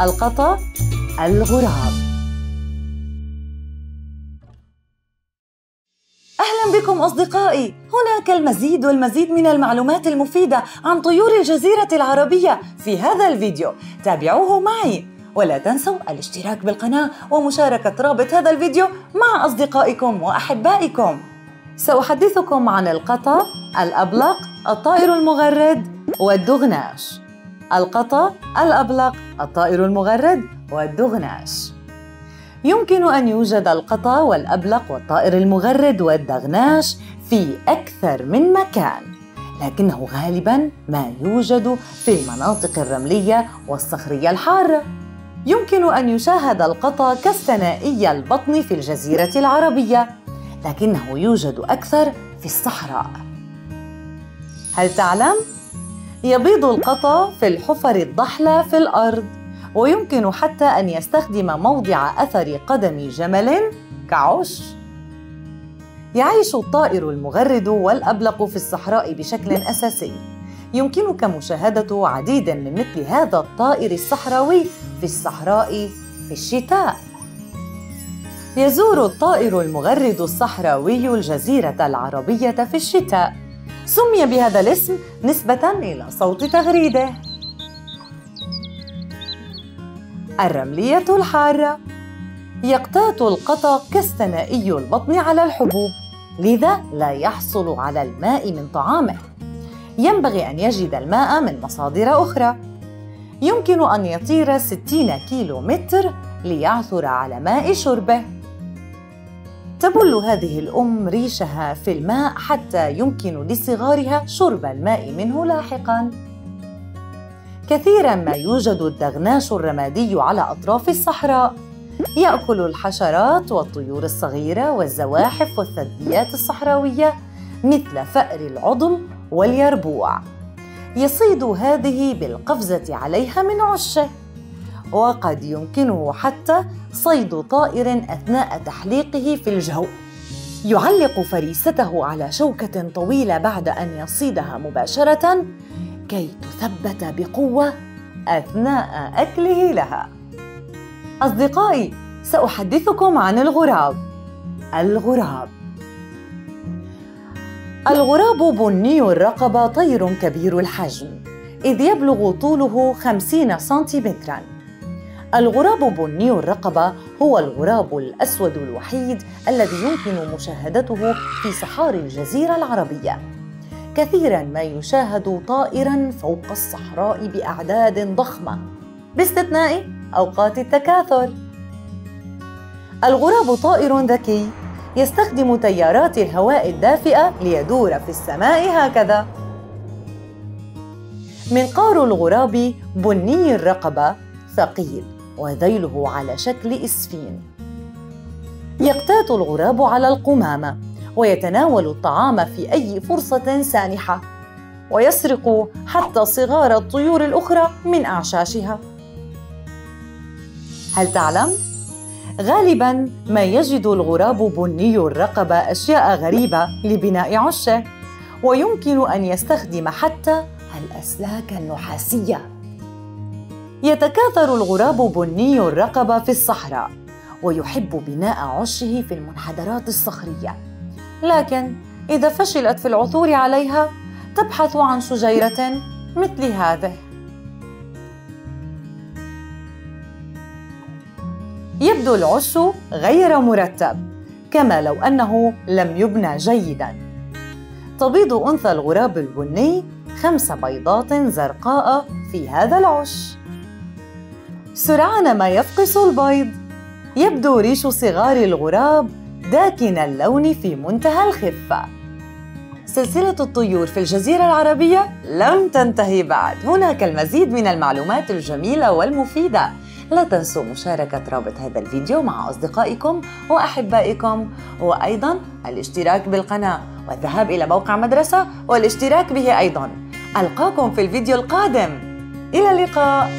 القطا الغراب. أهلا بكم أصدقائي. هناك المزيد والمزيد من المعلومات المفيدة عن طيور الجزيرة العربية في هذا الفيديو. تابعوه معي. ولا تنسوا الاشتراك بالقناة ومشاركة رابط هذا الفيديو مع أصدقائكم وأحبائكم. سأحدثكم عن القطا الأبلق الطائر المغرد والدغناش. القطا الأبلق الطائر المغرد والدغناش. يمكن أن يوجد القطا والأبلق والطائر المغرد والدغناش في أكثر من مكان لكنه غالبا ما يوجد في المناطق الرملية والصخرية الحارة. يمكن أن يشاهد القطا كالثنائي البطن في الجزيرة العربية لكنه يوجد أكثر في الصحراء. هل تعلم؟ يبيض القطا في الحفر الضحلة في الأرض ويمكن حتى أن يستخدم موضع أثر قدم جمل كعش. يعيش الطائر المغرد والأبلق في الصحراء بشكل أساسي. يمكنك مشاهدة عديد من مثل هذا الطائر الصحراوي في الصحراء في الشتاء. يزور الطائر المغرد الصحراوي الجزيرة العربية في الشتاء. سمي بهذا الاسم نسبة إلى صوت تغريده. الرملية الحارة. يقتات القطا كالثنائي البطن على الحبوب لذا لا يحصل على الماء من طعامه. ينبغي أن يجد الماء من مصادر أخرى. يمكن أن يطير 60 كيلو متر ليعثر على ماء شربه. تبل هذه الأم ريشها في الماء حتى يمكن لصغارها شرب الماء منه لاحقاً. كثيرا ما يوجد الدغناش الرمادي على أطراف الصحراء. يأكل الحشرات والطيور الصغيرة والزواحف والثدييات الصحراوية مثل فأر العضم واليربوع. يصيد هذه بالقفزة عليها من عشه وقد يمكنه حتى صيد طائر أثناء تحليقه في الجو. يعلق فريسته على شوكة طويلة بعد أن يصيدها مباشرة كي تثبت بقوة أثناء أكله لها. أصدقائي سأحدثكم عن الغراب. الغراب. الغراب بني الرقبة طير كبير الحجم إذ يبلغ طوله خمسين سنتيمتراً. الغراب بني الرقبة هو الغراب الأسود الوحيد الذي يمكن مشاهدته في صحاري الجزيرة العربية. كثيرا ما يشاهد طائرا فوق الصحراء بأعداد ضخمة باستثناء أوقات التكاثر. الغراب طائر ذكي يستخدم تيارات الهواء الدافئة ليدور في السماء هكذا. منقار الغراب بني الرقبة ثقيل. وذيله على شكل إسفين. يقتات الغراب على القمامة ويتناول الطعام في أي فرصة سانحة ويسرق حتى صغار الطيور الأخرى من أعشاشها. هل تعلم؟ غالبا ما يجد الغراب بني الرقبة أشياء غريبة لبناء عشه ويمكن أن يستخدم حتى الأسلاك النحاسية. يتكاثر الغراب بني الرقبه في الصحراء ويحب بناء عشه في المنحدرات الصخرية. لكن إذا فشلت في العثور عليها تبحث عن شجيرة مثل هذه. يبدو العش غير مرتب كما لو أنه لم يبنى جيداً. تبيض أنثى الغراب البني خمس بيضات زرقاء في هذا العش. سرعان ما يفقس البيض. يبدو ريش صغار الغراب داكن اللون في منتهى الخفة. سلسلة الطيور في الجزيرة العربية لم تنتهي بعد. هناك المزيد من المعلومات الجميلة والمفيدة. لا تنسوا مشاركة رابط هذا الفيديو مع أصدقائكم وأحبائكم. وأيضا الاشتراك بالقناة والذهاب إلى موقع مدرسة والاشتراك به أيضا. ألقاكم في الفيديو القادم. إلى اللقاء.